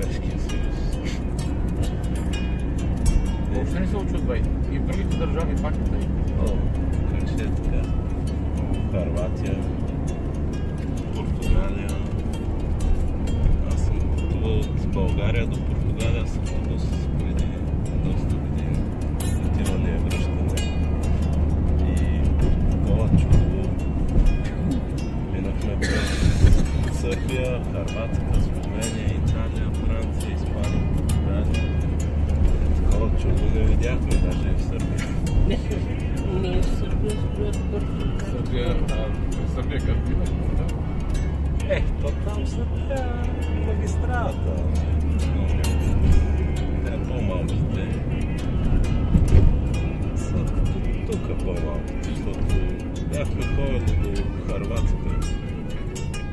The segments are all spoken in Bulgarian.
Европейския съюз. Въобще не се очудвай. И в другите държави пак е тъй. О, че е така. Харватия, Португалия. Аз съм от България до Португалия. Сърбия, Харватска, Словения, Италия, Франция, Испания, Португалия. Такова чудо не видяхме даже и в Сърбия. Ние в Сърбия строят бързо. Сърбия, Сърбия как ти да? Е, то там са магистралата. Те е по-малките. Са тук по-малки, защото бяхме ходили до Харватска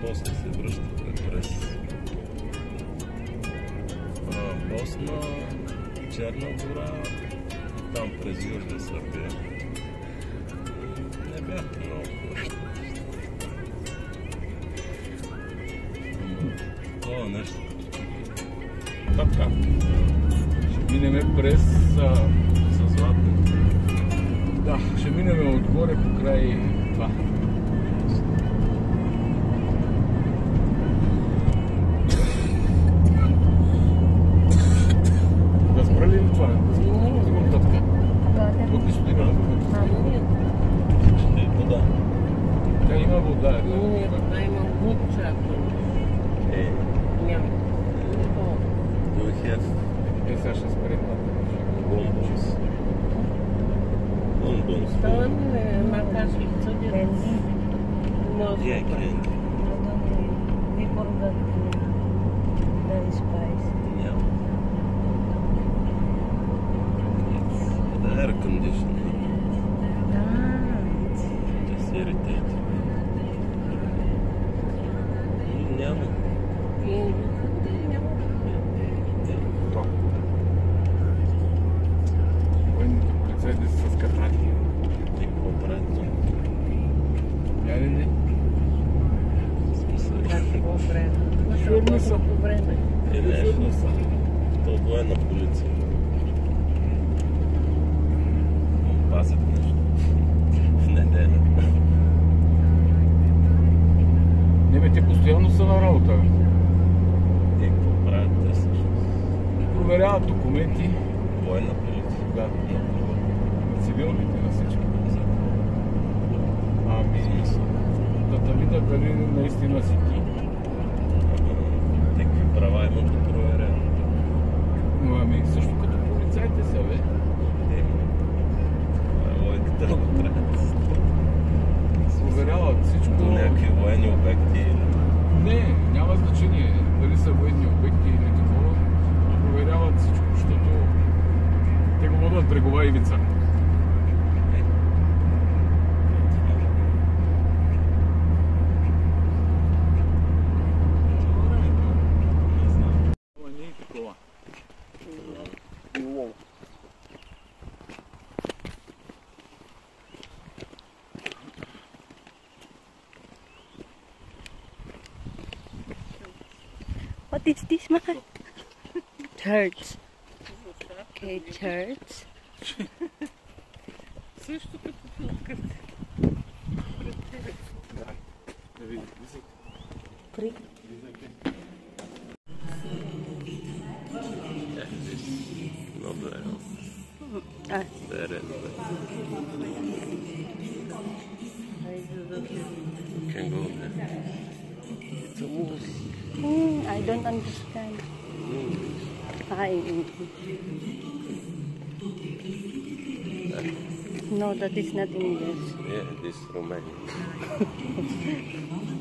после се връщахме през Босна, Черна гора там през Южна Сърбия. Не бяха много хубави. Такова нещо. Така. Ще минеме през а. Да, ще минем отгоре по край това. да. да. Ну, я пока имам good chocolate. Hey. Yeah. Do you have? It's Russian spirit. Bonbons. Bonbons. Там макашки, что делать? Yeah, candy. We forgot very spicy. Yeah. The air conditioning. Ah. Just irritating. Дежурни са. Е Дежурни са. То военна полиция. Пазят нещо. В неделя. Не бе, те постоянно са на работа. И какво правят те всъщност? Проверяват документи. Военна полиция. Да, На цивилните, на всички. Ами, да те видят дали наистина си ти. Те какви права имат да проверяват? Ами, също като полицайите са, бе. Е, това е логиката е такова. What is this, man? Church. Okay, church. Също като филката. Да види, високо. При... Not very well. Ah, There is. Can go there. It's a mosque. hmm, I don't understand. Hi. No, that is not in English. Yeah, this Romania.